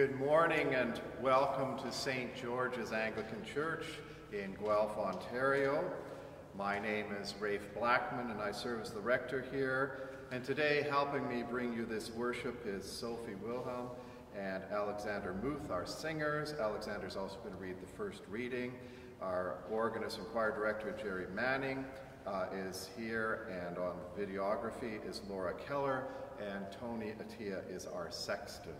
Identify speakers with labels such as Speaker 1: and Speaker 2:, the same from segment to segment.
Speaker 1: Good morning and welcome to St. George's Anglican Church in Guelph, Ontario. My name is Ralph Blackman and I serve as the rector here. And today helping me bring you this worship is Sophie Wilhelm and Alexander Muth, our singers. Alexander's also going to read the first reading. Our organist and choir director, Gerry Manning, uh, is here, and on videography is Laura Keller, and Toni Atieh is our sexton.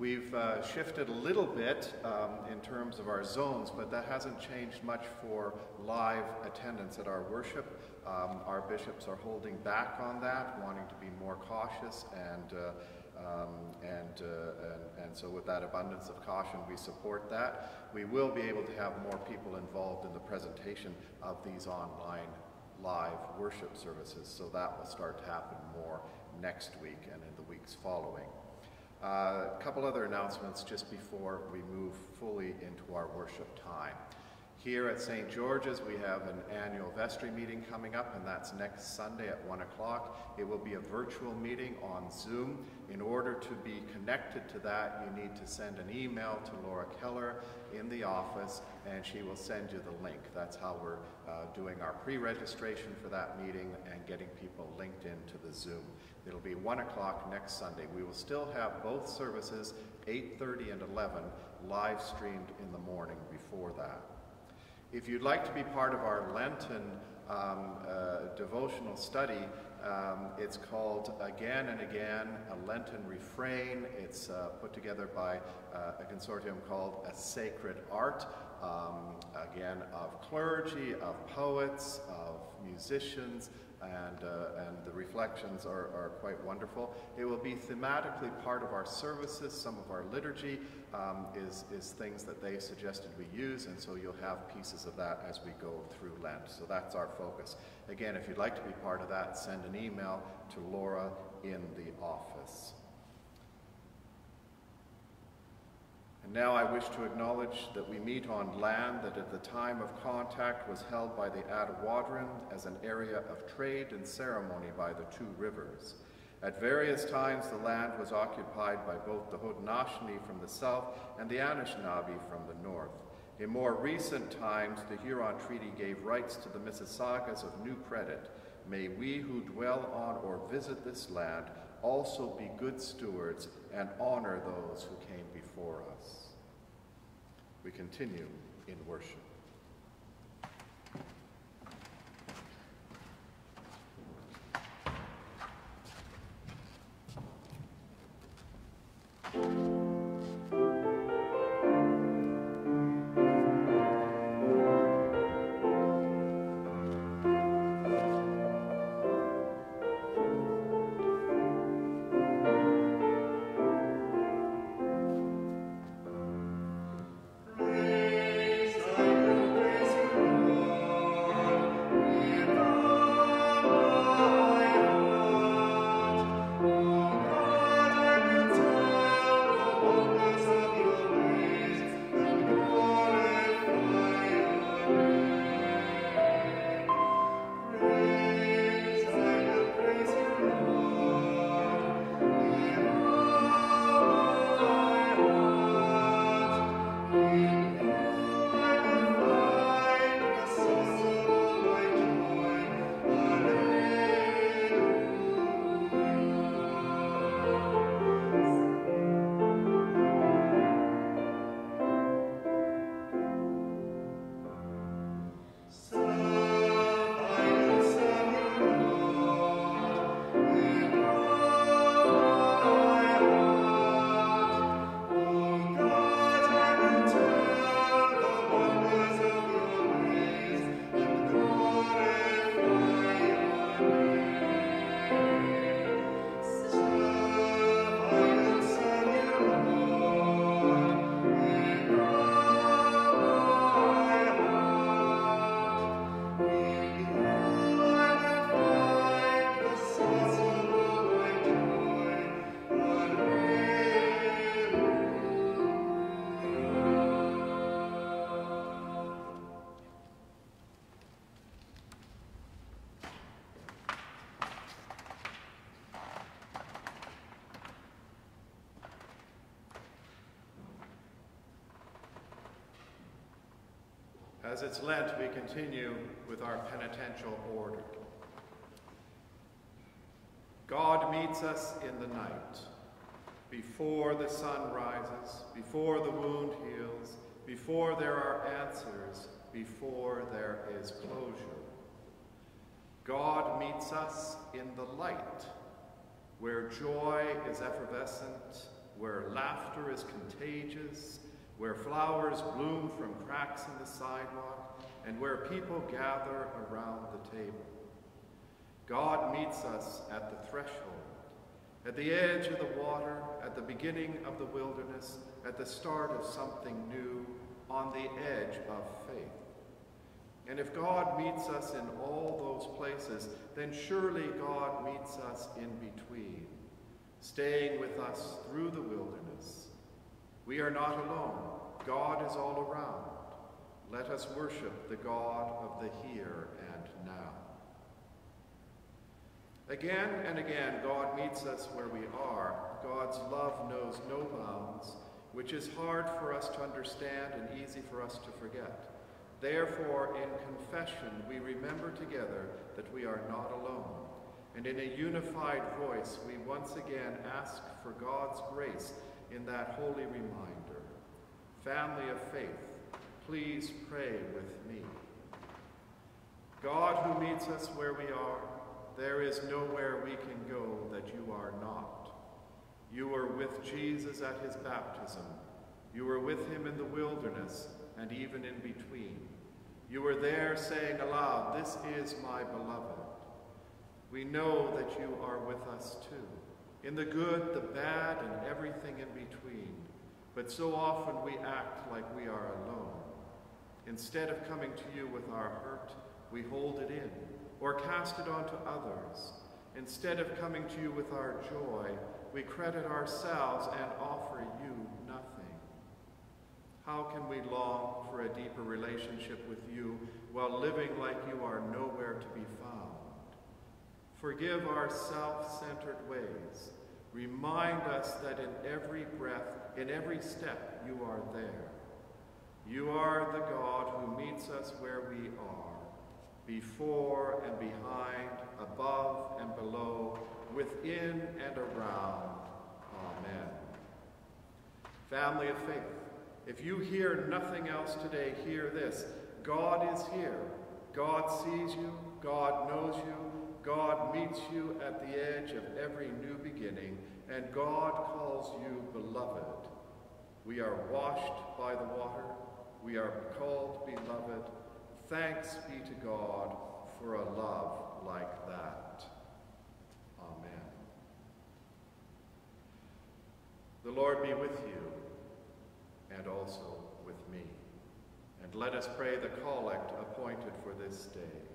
Speaker 1: We've uh, shifted a little bit um, in terms of our zones, but that hasn't changed much for live attendance at our worship. Um, our bishops are holding back on that, wanting to be more cautious, and, uh, um, and, uh, and, and, so with that abundance of caution, we support that. We will be able to have more people involved in the presentation of these online live worship services, so that will start to happen more next week and in the weeks following. Uh, a couple other announcements just before we move fully into our worship time. Here at St. George's, we have an annual vestry meeting coming up, and that's next Sunday at 1 o'clock. It will be a virtual meeting on Zoom. In order to be connected to that, you need to send an email to Laura Keller in the office, and she will send you the link. That's how we're uh, doing our pre-registration for that meeting and getting people linked into the Zoom. It'll be 1 o'clock next Sunday. We will still have both services, 8.30 and 11, live streamed in the morning before that. If you'd like to be part of our Lenten um, uh, devotional study, um, it's called Again and Again, a Lenten Refrain. It's uh, put together by uh, a consortium called A Sanctified Art, um, again, of clergy, of poets, of musicians, and, uh, and the reflections are, are, quite wonderful. It will be thematically part of our services. Some of our liturgy um, is, is things that they suggested we use, and so you'll have pieces of that as we go through Lent. So that's our focus. Again, if you'd like to be part of that, send an email to Laura in the office. And now I wish to acknowledge that we meet on land that at the time of contact was held by the Attawandaron as an area of trade and ceremony by the two rivers. At various times, the land was occupied by both the Haudenosaunee from the south and the Anishinaabe from the north. In more recent times, the Huron Treaty gave rights to the Mississaugas of new credit. May we who dwell on or visit this land also be good stewards and honor those who came before us. We continue in worship. As it's Lent, we continue with our penitential order. God meets us in the night, before the sun rises, before the wound heals, before there are answers, before there is closure. God meets us in the light, where joy is effervescent, where laughter is contagious, where flowers bloom from cracks in the sidewalk, and where people gather around the table. God meets us at the threshold, at the edge of the water, at the beginning of the wilderness, at the start of something new, on the edge of faith. And if God meets us in all those places, then surely God meets us in between, staying with us through the wilderness. We are not alone. God is all around. Let us worship the God of the here and now. Again and again, God meets us where we are. God's love knows no bounds, which is hard for us to understand and easy for us to forget. Therefore, in confession, we remember together that we are not alone. And in a unified voice, we once again ask for God's grace in that holy reminder. Family of faith, please pray with me. God who meets us where we are, there is nowhere we can go that you are not. You were with Jesus at his baptism. You were with him in the wilderness and even in between. You were there saying aloud, This is my beloved. We know that you are with us too, in the good, the bad, and everything in between. But so often we act like we are alone. Instead of coming to you with our hurt, we hold it in or cast it onto others. Instead of coming to you with our joy, we credit ourselves and offer you nothing. How can we long for a deeper relationship with you while living like you are nowhere to be found? Forgive our self-centered ways. Remind us that in every breath, in every step, you are there. You are the God who meets us where we are, before and behind, above and below, within and around. Amen. Family of faith, if you hear nothing else today, hear this. God is here. God sees you. God knows you. God meets you at the edge of every new beginning, and God calls you beloved. We are washed by the water. We are called beloved. Thanks be to God for a love like that. Amen. The Lord be with you and also with me. And let us pray the collect appointed for this day.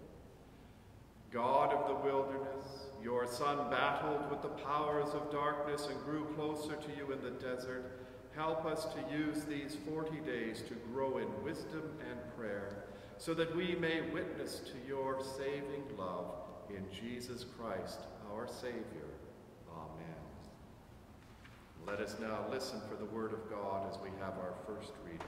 Speaker 1: God of the wilderness, your Son battled with the powers of darkness and grew closer to you in the desert. Help us to use these 40 days to grow in wisdom and prayer, so that we may witness to your saving love in Jesus Christ, our Savior. Amen. Let us now listen for the word of God as we have our first reading.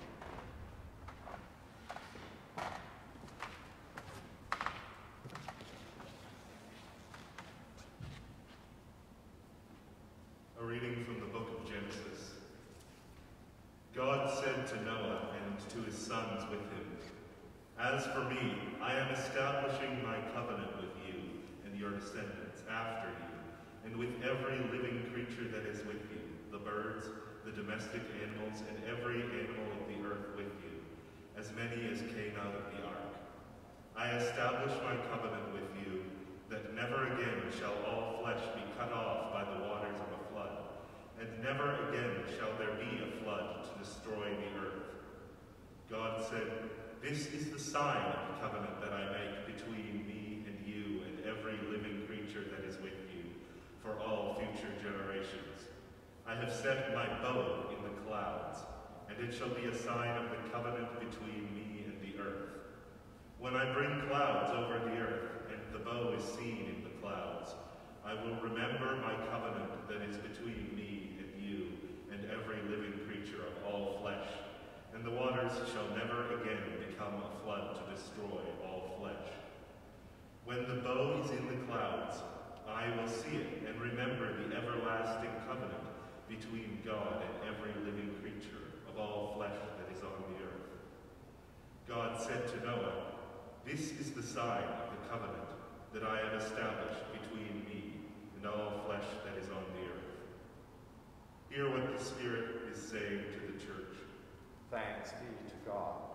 Speaker 2: A reading from the book of Genesis. God said to Noah and to his sons with him, As for me, I am establishing my covenant with you and your descendants after you, and with every living creature that is with you the birds, the domestic animals, and every animal of the earth with you, as many as came out of the ark. I establish my covenant with you, that never again shall all flesh be cut off by the waters of a flood, and never again shall there be a flood to destroy the earth. God said, This is the sign of the covenant that I make between me and you and every living creature that is with you, for all future generations. I have set my bow in the clouds, and it shall be a sign of the covenant between me and the earth. When I bring clouds over the earth, and the bow is seen in the clouds, I will remember my covenant that is between me and you, and every living creature of all flesh, and the waters shall never again become a flood to destroy all flesh. When the bow is in the clouds, I will see it and remember the everlasting covenant between God and every living creature of all flesh that is on the earth. God said to Noah, This
Speaker 1: is the sign of the covenant that I have established between me and all flesh that is on the earth. Hear what the Spirit is saying to the church. Thanks be to God.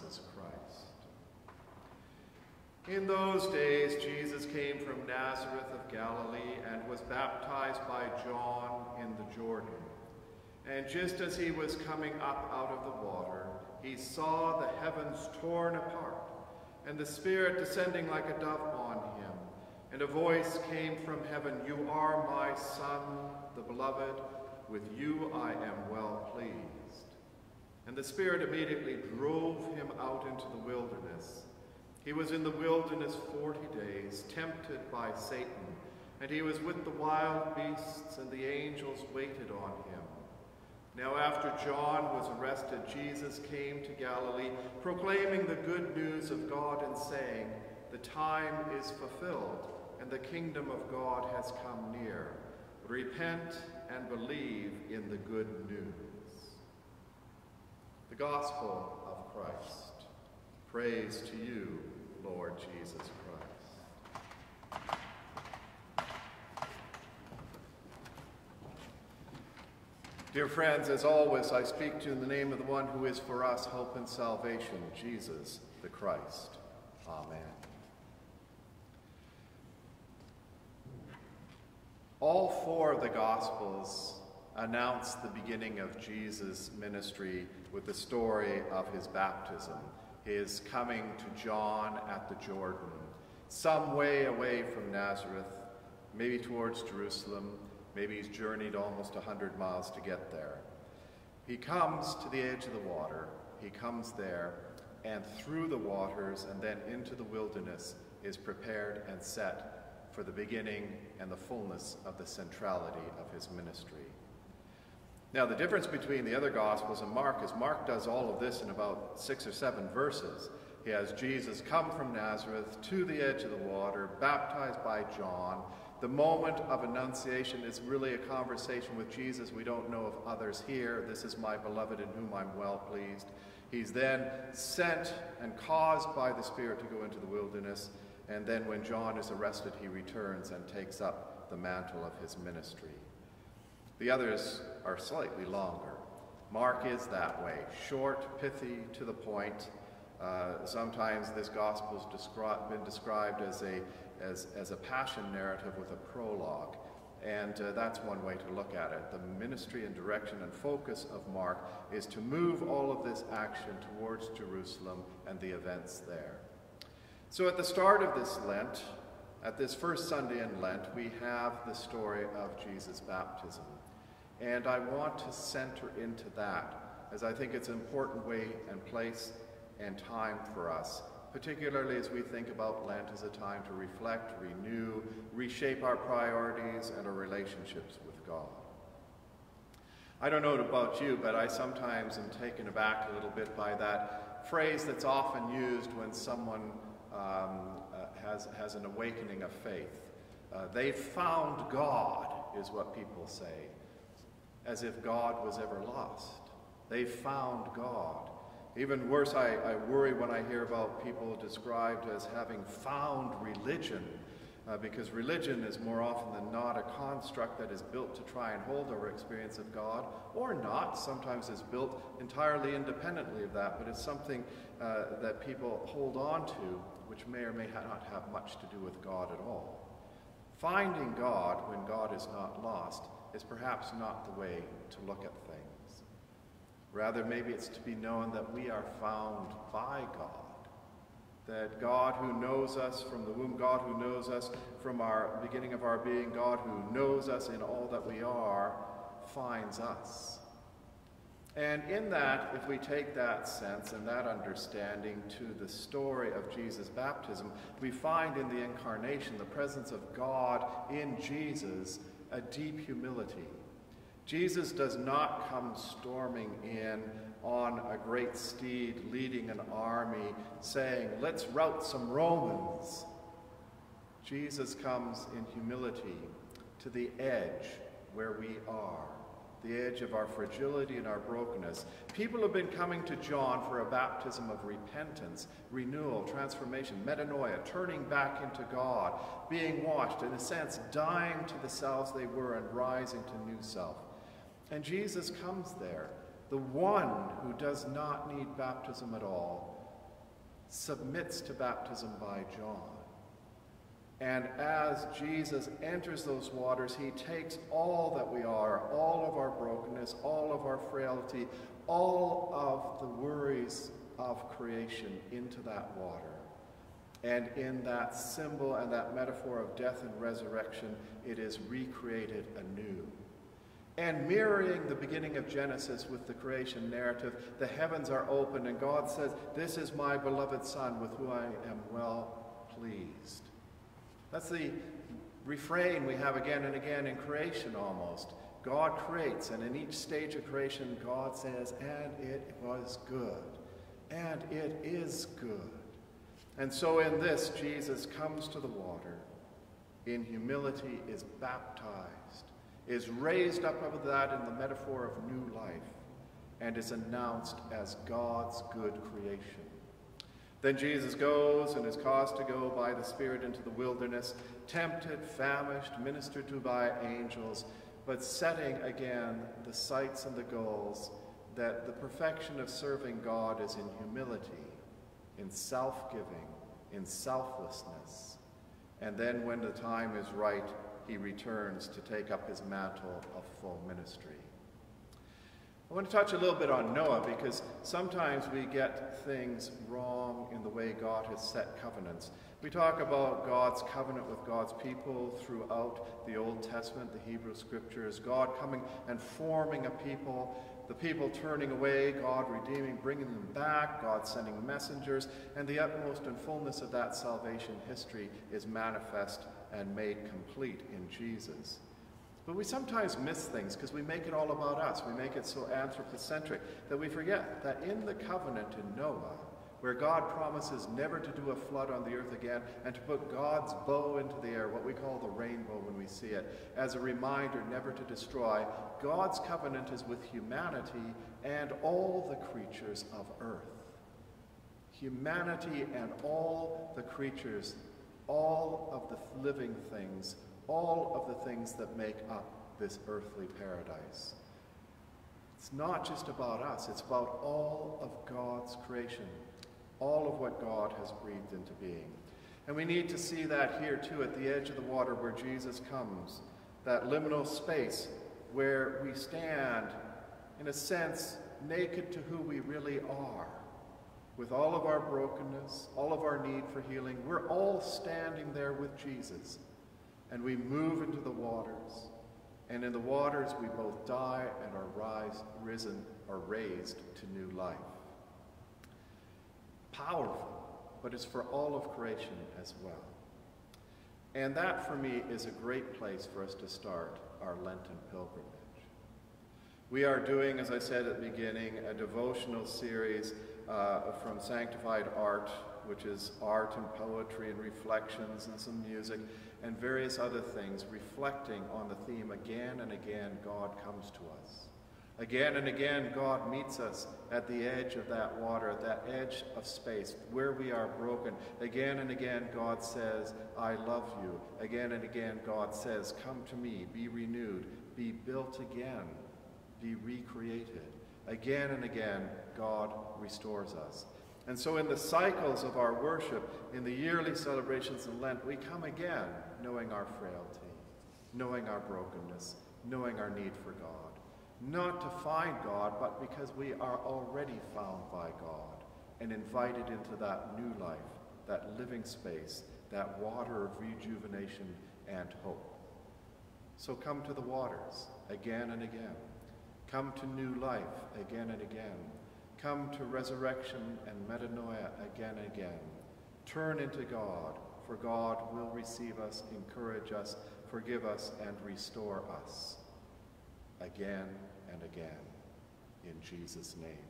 Speaker 1: Christ. In those days, Jesus came from Nazareth of Galilee and was baptized by John in the Jordan. And just as he was coming up out of the water, he saw the heavens torn apart and the Spirit descending like a dove on him. And a voice came from heaven, You are my Son, the Beloved. With you I am well pleased. And the Spirit immediately drove him out into the wilderness. He was in the wilderness forty days, tempted by Satan, and he was with the wild beasts, and the angels waited on him. Now, after John was arrested, Jesus came to Galilee, proclaiming the good news of God and saying, The time is fulfilled, and the kingdom of God has come near. Repent and believe in the good news. The Gospel of Christ. Praise to you, Lord Jesus Christ. Dear friends, as always, I speak to you in the name of the one who is for us hope and salvation, Jesus the Christ. Amen. All four of the Gospels announce the beginning of Jesus' ministry with the story of his baptism, his coming to John at the Jordan, some way away from Nazareth, maybe towards Jerusalem, Maybe he's journeyed almost 100 miles to get there. He comes to the edge of the water. He comes there, and through the waters and then into the wilderness is prepared and set for the beginning and the fullness of the centrality of his ministry. Now, the difference between the other Gospels and Mark is Mark does all of this in about six or seven verses. He has Jesus come from Nazareth to the edge of the water, baptized by John. The moment of Annunciation is really a conversation with Jesus. We don't know of others here. This is my beloved in whom I'm well pleased. He's then sent and caused by the Spirit to go into the wilderness. And then when John is arrested, he returns and takes up the mantle of his ministry. The others are slightly longer. Mark is that way, short, pithy, to the point. Uh, sometimes this gospel has descri been described as a, as, as a passion narrative with a prologue. And uh, that's one way to look at it. The ministry and direction and focus of Mark is to move all of this action towards Jerusalem and the events there. So at the start of this Lent, at this first Sunday in Lent, we have the story of Jesus' baptism. And I want to center into that, as I think it's an important way and place and time for us, particularly as we think about Lent as a time to reflect, renew, reshape our priorities and our relationships with God. I don't know about you, but I sometimes am taken aback a little bit by that phrase that's often used when someone um, uh, has, has an awakening of faith. Uh, they found God, is what people say as if God was ever lost. They found God. Even worse, I, I worry when I hear about people described as having found religion, uh, because religion is more often than not a construct that is built to try and hold our experience of God, or not. Sometimes it's built entirely independently of that, but it's something uh, that people hold on to, which may or may not have much to do with God at all. Finding God when God is not lost is perhaps not the way to look at things. Rather, maybe it's to be known that we are found by God. That God who knows us from the womb, God who knows us from our beginning of our being, God who knows us in all that we are, finds us. And in that, if we take that sense and that understanding to the story of Jesus' baptism, we find in the incarnation the presence of God in Jesus a deep humility. Jesus does not come storming in on a great steed leading an army saying, let's rout some Romans. Jesus comes in humility to the edge where we are the edge of our fragility and our brokenness. People have been coming to John for a baptism of repentance, renewal, transformation, metanoia, turning back into God, being washed, in a sense, dying to the selves they were and rising to new self. And Jesus comes there, the one who does not need baptism at all, submits to baptism by John. And as Jesus enters those waters, he takes all that we are, all of our brokenness, all of our frailty, all of the worries of creation into that water. And in that symbol and that metaphor of death and resurrection, it is recreated anew. And mirroring the beginning of Genesis with the creation narrative, the heavens are open, and God says, This is my beloved Son with whom I am well pleased. That's the refrain we have again and again in creation almost. God creates, and in each stage of creation, God says, and it was good. And it is good. And so in this, Jesus comes to the water, in humility is baptized, is raised up out of that in the metaphor of new life, and is announced as God's good creation. Then Jesus goes and is caused to go by the Spirit into the wilderness, tempted, famished, ministered to by angels, but setting again the sights and the goals that the perfection of serving God is in humility, in self-giving, in selflessness. And then when the time is right, he returns to take up his mantle of full ministry. I want to touch a little bit on Noah because sometimes we get things wrong in the way God has set covenants. We talk about God's covenant with God's people throughout the Old Testament, the Hebrew Scriptures, God coming and forming a people, the people turning away, God redeeming, bringing them back, God sending messengers, and the utmost and fullness of that salvation history is manifest and made complete in Jesus. But we sometimes miss things because we make it all about us. We make it so anthropocentric that we forget that in the covenant in Noah, where God promises never to do a flood on the earth again and to put God's bow into the air, what we call the rainbow when we see it, as a reminder never to destroy, God's covenant is with humanity and all the creatures of earth. Humanity and all the creatures, all of the living things, all of the things that make up this earthly paradise. It's not just about us, it's about all of God's creation, all of what God has breathed into being. And we need to see that here too at the edge of the water where Jesus comes, that liminal space where we stand, in a sense, naked to who we really are. With all of our brokenness, all of our need for healing, we're all standing there with Jesus. And we move into the waters. And in the waters we both die and are rise, risen are raised to new life. Powerful, but it's for all of creation as well. And that for me is a great place for us to start our Lenten pilgrimage. We are doing, as I said at the beginning, a devotional series uh, from Sanctified Art, which is art and poetry and reflections and some music and various other things, reflecting on the theme again and again God comes to us. Again and again, God meets us at the edge of that water, at that edge of space, where we are broken. Again and again, God says, I love you. Again and again, God says, Come to me, be renewed, be built again, be recreated. Again and again, God restores us. And so, in the cycles of our worship, in the yearly celebrations of Lent, we come again knowing our frailty, knowing our brokenness, knowing our need for God. Not to find God, but because we are already found by God and invited into that new life, that living space, that water of rejuvenation and hope. So come to the waters again and again. Come to new life again and again. Come to resurrection and metanoia again and again. Turn into God for God will receive us, encourage us, forgive us, and restore us again and again. In Jesus' name,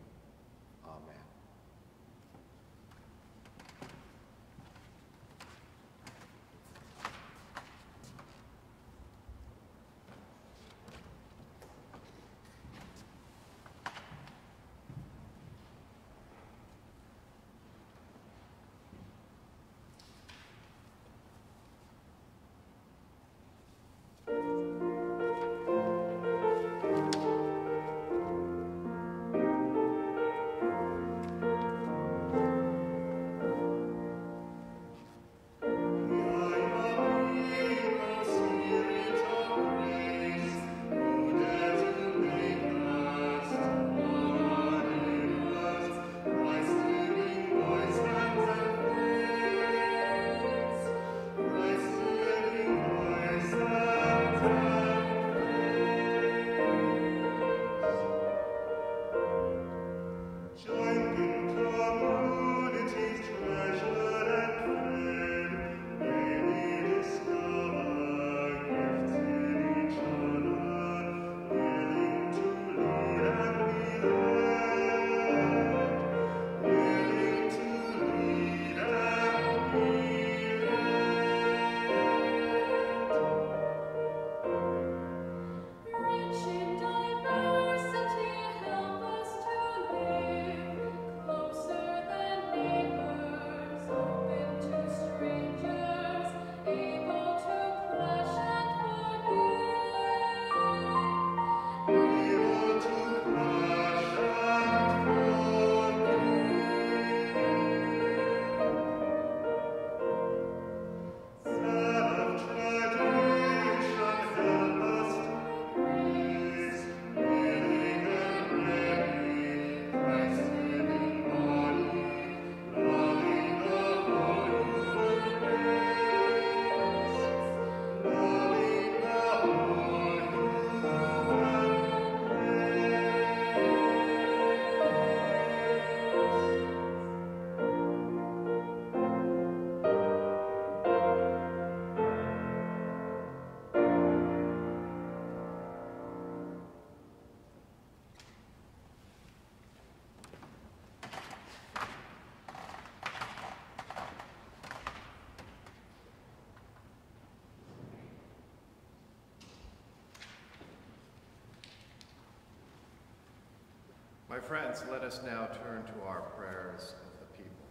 Speaker 1: My friends, let us now turn to our prayers of the people.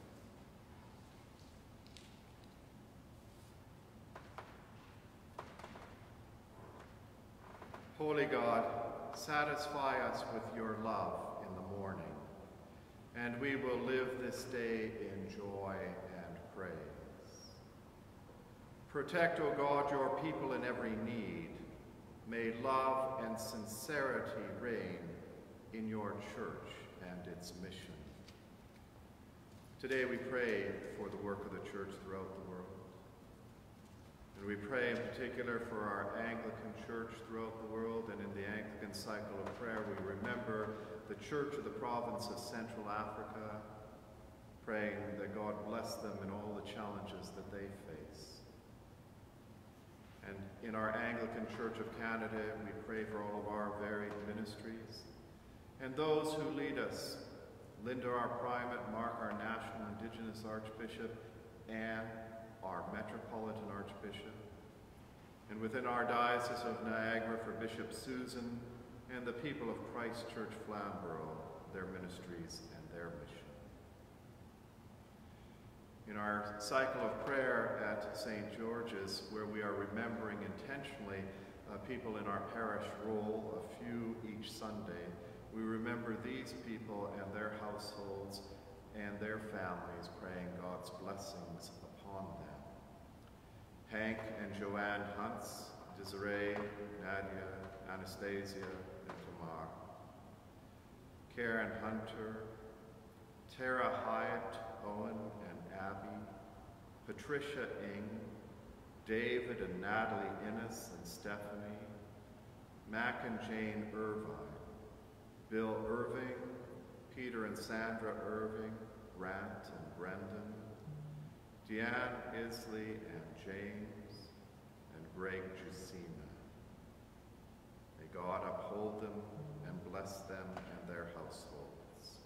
Speaker 1: Holy God, satisfy us with your love in the morning, and we will live this day in joy and praise. Protect, O God, your people in every need. May love and sincerity reign in your church and its mission. Today we pray for the work of the church throughout the world. And we pray in particular for our Anglican church throughout the world and in the Anglican cycle of prayer we remember the church of the province of Central Africa, praying that God bless them in all the challenges that they face. And in our Anglican Church of Canada, we pray for all of our varied ministries and those who lead us, Linda, our primate, Mark, our national Indigenous Archbishop, Anne, our Metropolitan Archbishop, and within our Diocese of Niagara for Bishop Susan and the people of Christ Church Flamborough, their ministries and their mission. In our cycle of prayer at St. George's, where we are remembering intentionally uh, people in our parish roll, a few each Sunday, we remember these people and their households and their families, praying God's blessings upon them. Hank and Joanne Hunts, Desiree, Nadia, Anastasia, and Tamar. Karen Hunter, Tara Hyatt, Owen and Abby, Patricia Ing, David and Natalie Innes and Stephanie, Mac and Jane Irvine, Bill Irving, Peter and Sandra Irving, Grant and Brendan, Deanne Isley and James, and Greg Jusina. May God uphold them and bless them and their households.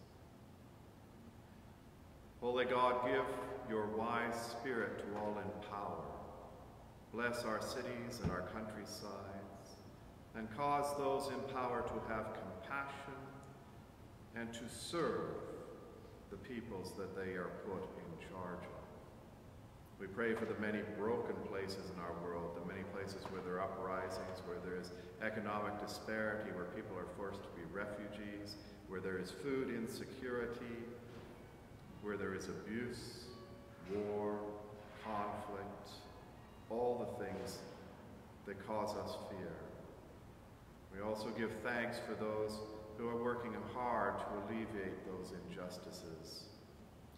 Speaker 1: Holy God, give your wise spirit to all in power. Bless our cities and our countrysides, and cause those in power to have compassion and to serve the peoples that they are put in charge of. We pray for the many broken places in our world, the many places where there are uprisings, where there is economic disparity, where people are forced to be refugees, where there is food insecurity, where there is abuse, war, conflict, all the things that cause us fear. We also give thanks for those who are working hard to alleviate those injustices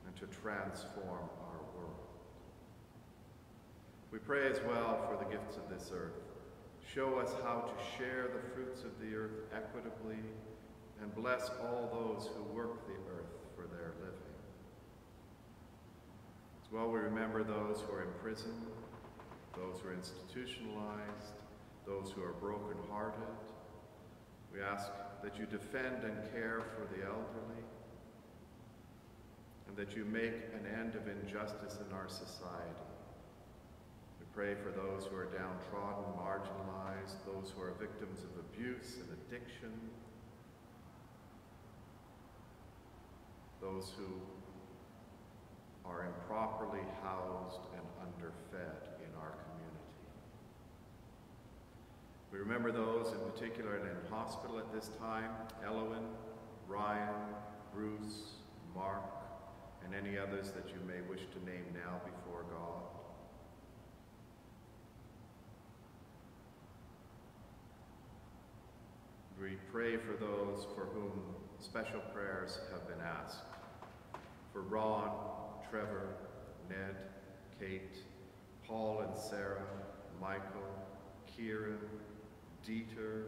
Speaker 1: and to transform our world. We pray as well for the gifts of this earth. Show us how to share the fruits of the earth equitably and bless all those who work the earth for their living. As well, we remember those who are in prison, those who are institutionalized, those who are brokenhearted. We ask that you defend and care for the elderly, and that you make an end of injustice in our society. We pray for those who are downtrodden, marginalized, those who are victims of abuse and addiction, those who are improperly housed and underfed in our community. We remember those in particular in hospital at this time, Elowen, Ryan, Bruce, Mark, and any others that you may wish to name now before God. We pray for those for whom special prayers have been asked. For Ron, Trevor, Ned, Kate, Paul and Sarah, Michael, Kieran, Dieter,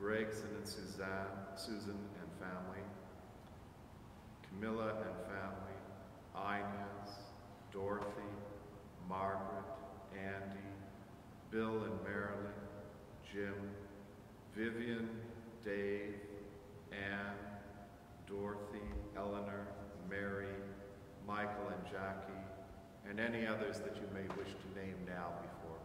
Speaker 1: Gregson and Suzanne, Susan and family, Camilla and family, Inez, Dorothy, Margaret, Andy, Bill and Marilyn, Jim, Vivian, Dave, Anne, Dorothy, Eleanor, Mary, Michael and Jackie, and any others that you may wish to name now before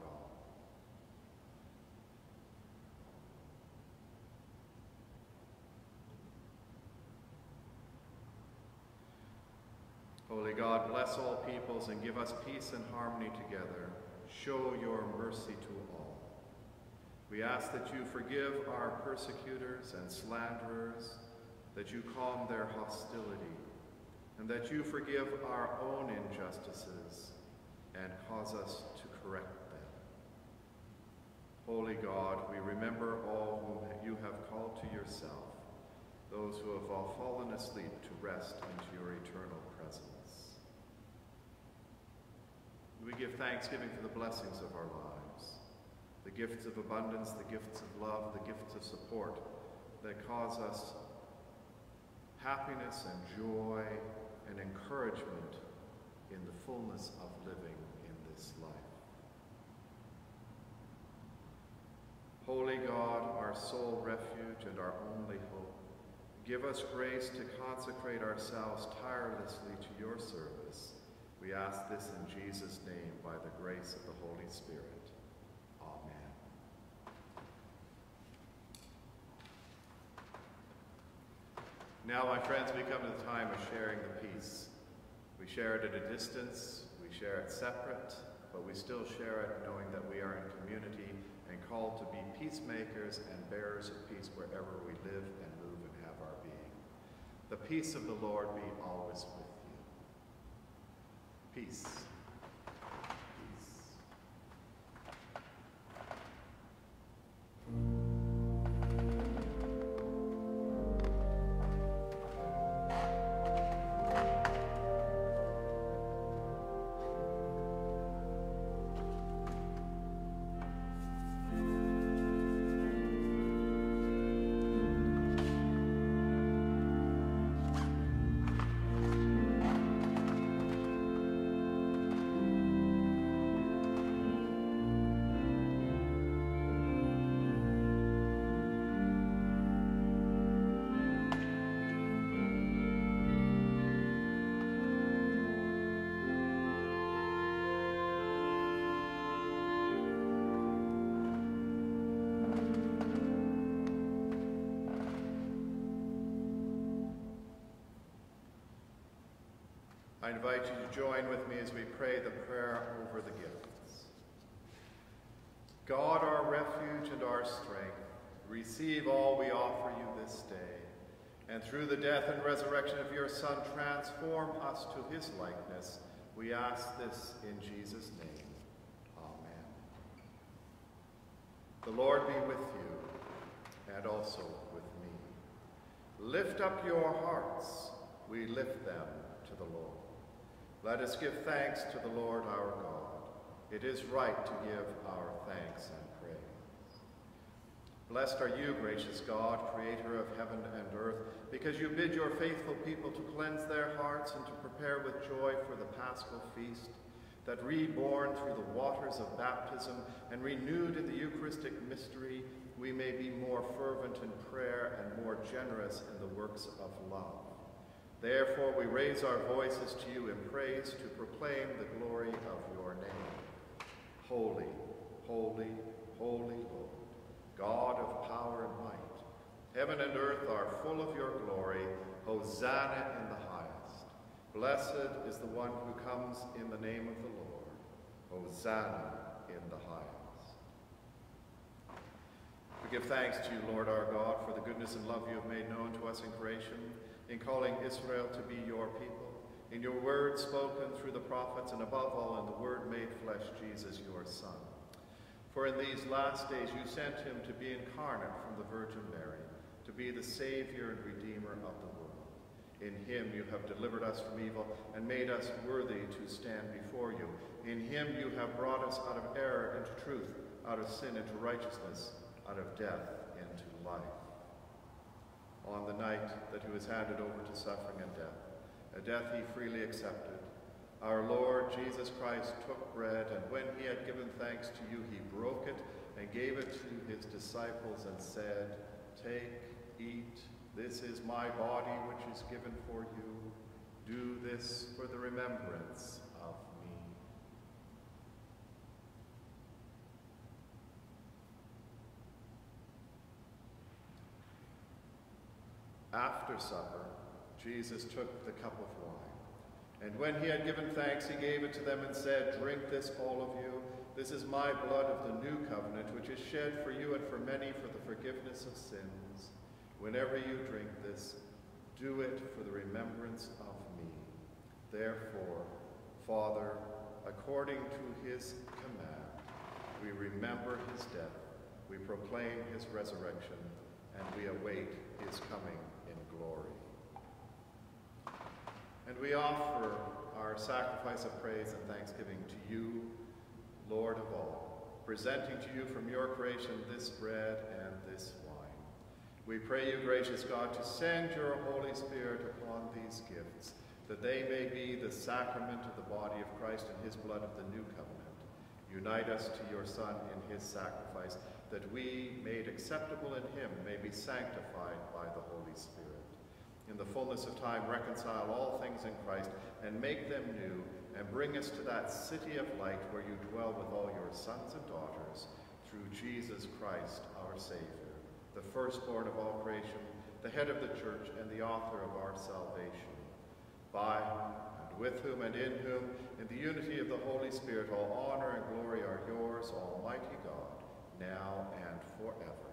Speaker 1: God. Holy God, bless all peoples and give us peace and harmony together. Show your mercy to all. We ask that you forgive our persecutors and slanderers, that you calm their hostility, and that you forgive our own injustices and cause us to correct them. Holy God, we remember all whom you have called to yourself, those who have all fallen asleep to rest into your eternal presence. We give thanksgiving for the blessings of our lives, the gifts of abundance, the gifts of love, the gifts of support that cause us happiness and joy and encouragement in the fullness of living in this life. Holy God, our sole refuge and our only hope, give us grace to consecrate ourselves tirelessly to your service. We ask this in Jesus' name by the grace of the Holy Spirit. Amen. Now, my friends, we come to the time of sharing the peace. We share it at a distance, we share it separate, but we still share it knowing that we are in community and called to be peacemakers and bearers of peace wherever we live and move and have our being. The peace of the Lord be always with you. Peace. I invite you to join with me as we pray the prayer over the gifts. God, our refuge and our strength, receive all we offer you this day, and through the death and resurrection of your Son, transform us to his likeness. We ask this in Jesus' name. Amen. The Lord be with you, and also with me. Lift up your hearts. We lift them to the Lord. Let us give thanks to the Lord our God. It is right to give our thanks and praise. Blessed are you, gracious God, creator of heaven and earth, because you bid your faithful people to cleanse their hearts and to prepare with joy for the paschal feast, that reborn through the waters of baptism and renewed in the Eucharistic mystery, we may be more fervent in prayer and more generous in the works of love. Therefore, we raise our voices to you in praise to proclaim the glory of your name. Holy, holy, holy Lord, God of power and might, heaven and earth are full of your glory. Hosanna in the highest. Blessed is the one who comes in the name of the Lord. Hosanna in the highest. We give thanks to you, Lord our God, for the goodness and love you have made known to us in creation in calling Israel to be your people, in your word spoken through the prophets, and above all in the word made flesh, Jesus, your Son. For in these last days you sent him to be incarnate from the Virgin Mary, to be the Savior and Redeemer of the world. In him you have delivered us from evil and made us worthy to stand before you. In him you have brought us out of error into truth, out of sin into righteousness, out of death into life on the night that he was handed over to suffering and death, a death he freely accepted. Our Lord Jesus Christ took bread, and when he had given thanks to you, he broke it and gave it to his disciples and said, Take, eat, this is my body which is given for you. Do this for the remembrance of me. After supper, Jesus took the cup of wine, And when he had given thanks, he gave it to them and said, Drink this, all of you. This is my blood of the new covenant, which is shed for you and for many for the forgiveness of sins. Whenever you drink this, do it for the remembrance of me. Therefore, Father, according to his command, we remember his death, we proclaim his resurrection, and we await his coming in glory. And we offer our sacrifice of praise and thanksgiving to you, Lord of all, presenting to you from your creation this bread and this wine. We pray you, gracious God, to send your Holy Spirit upon these gifts, that they may be the sacrament of the body of Christ and his blood of the new covenant. Unite us to your Son in his sacrifice, that we, made acceptable in him, may be sanctified by the Holy Spirit in the fullness of time, reconcile all things in Christ and make them new, and bring us to that city of light where you dwell with all your sons and daughters, through Jesus Christ, our Savior, the firstborn of all creation, the head of the church, and the author of our salvation. By and with whom and in whom, in the unity of the Holy Spirit, all honor and glory are yours, Almighty God, now and forever.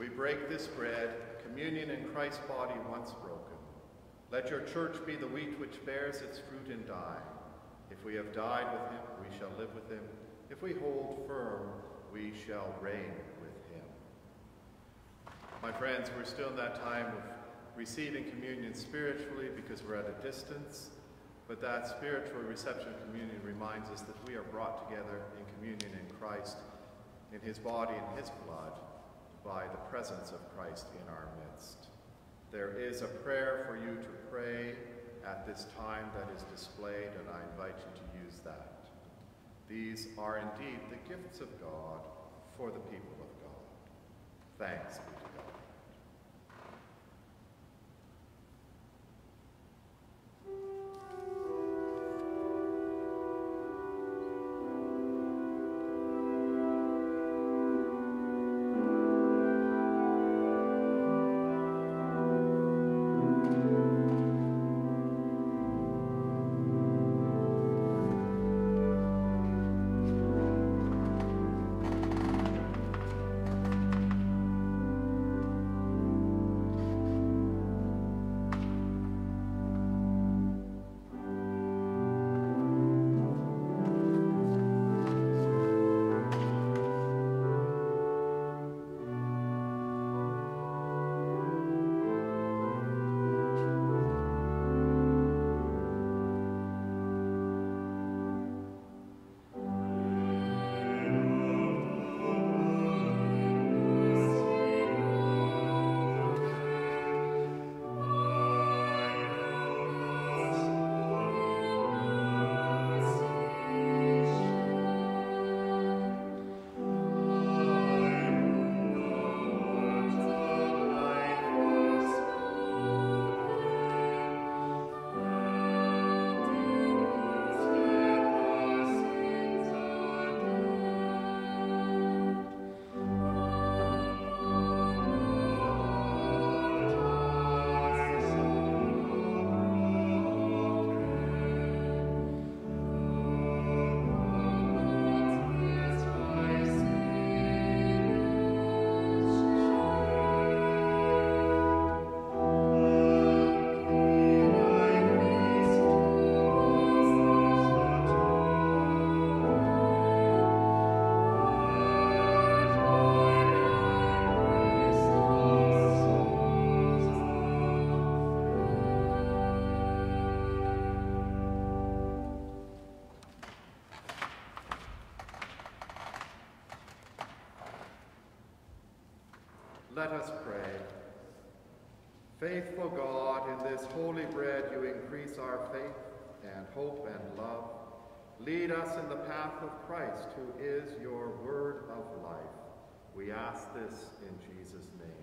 Speaker 1: We break this bread, communion in Christ's body once broken. Let your church be the wheat which bears its fruit in dying. If we have died with him, we shall live with him. If we hold firm, we shall reign with him. My friends, we're still in that time of receiving communion spiritually because we're at a distance, but that spiritual reception of communion reminds us that we are brought together in communion in Christ, in his body and his blood, by the presence of Christ in our midst. There is a prayer for you to pray at this time that is displayed, and I invite you to use that. These are indeed the gifts of God for the people of God. Thanks Let us pray. Faithful God, in this holy bread you increase our faith and hope and love. Lead us in the path of Christ, who is your word of life. We ask this in Jesus' name.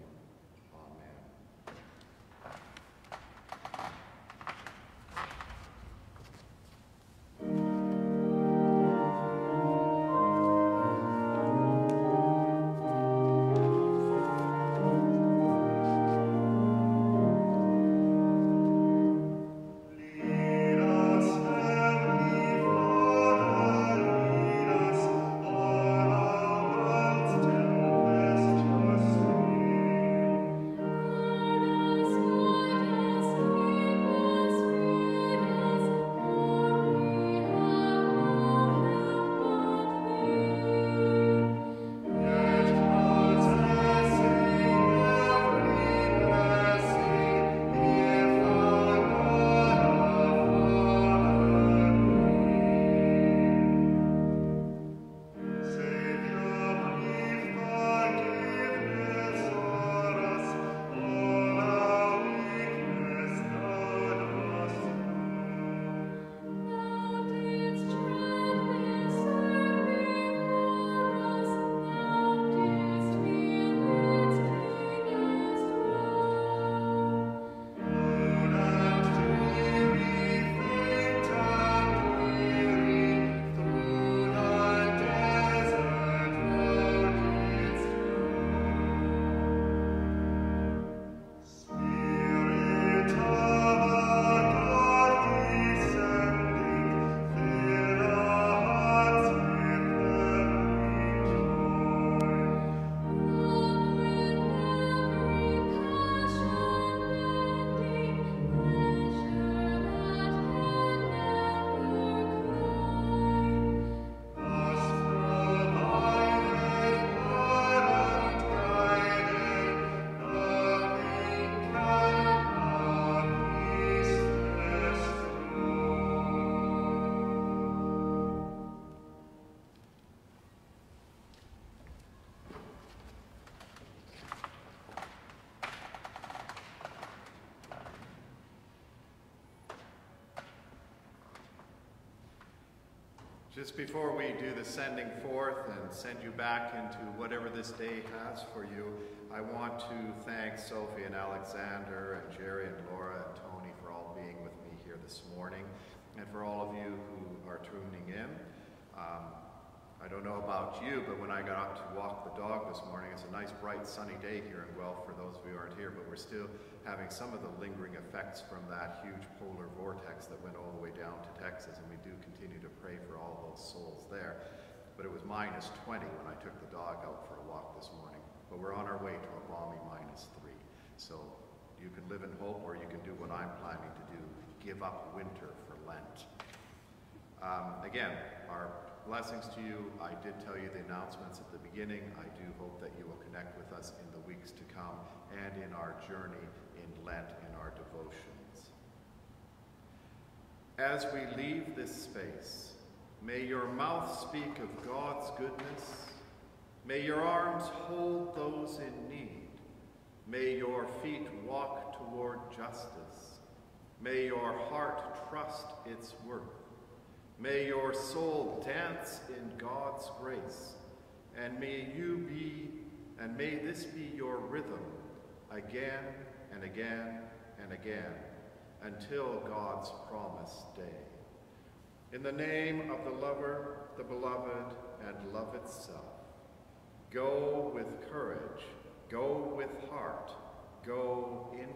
Speaker 1: Just before we do the sending forth and send you back into whatever this day has for you, I want to thank Sophie and Alexander and Gerry and Laura and Toni for all being with me here this morning and for all of you who are tuning in. Um, I don't know about you, but when I got up to walk the dog this morning, it's a nice, bright, sunny day here in Guelph for those of you who aren't here, but we're still having some of the lingering effects from that huge polar vortex that went all the way down to Texas, and we do continue to pray for all those souls there. But it was minus 20 when I took the dog out for a walk this morning. But we're on our way to a balmy minus 3. So you can live in hope, or you can do what I'm planning to do, give up winter for Lent. Um, again, our Blessings to you. I did tell you the announcements at the beginning. I do hope that you will connect with us in the weeks to come and in our journey in Lent in our devotions. As we leave this space, may your mouth speak of God's goodness. May your arms hold those in need. May your feet walk toward justice. May your heart trust its worth. May your soul dance in God's grace, and may you be, and may this be your rhythm again and again and again until God's promised day. In the name of the lover, the beloved, and love itself, go with courage, go with heart, go in.